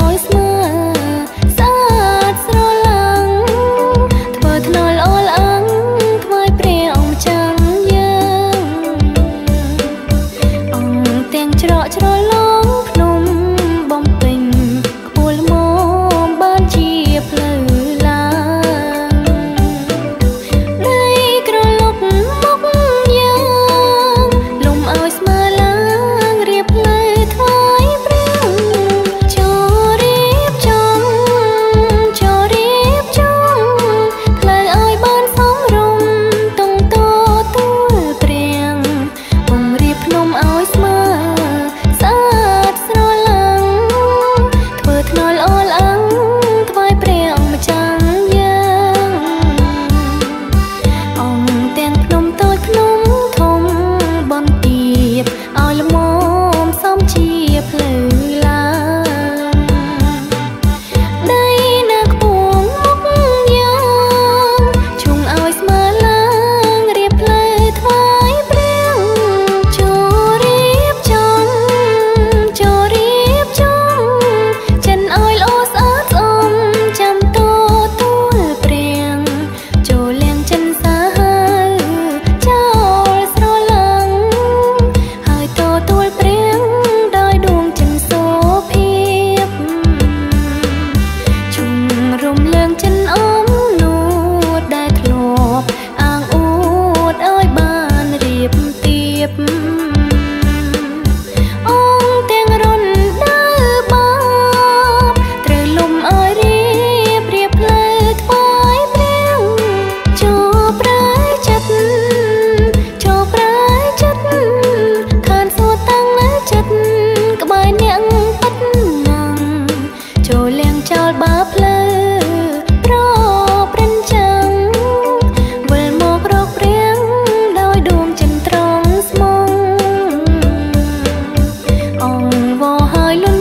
ឲ្យស្មើសាទស្រឡាំងធ្វើថ្នល់អលអង្ថ្វាយព្រះអង្គចាំយើងអង្គទាំងច្រកច្រឡំ vô hơi lúc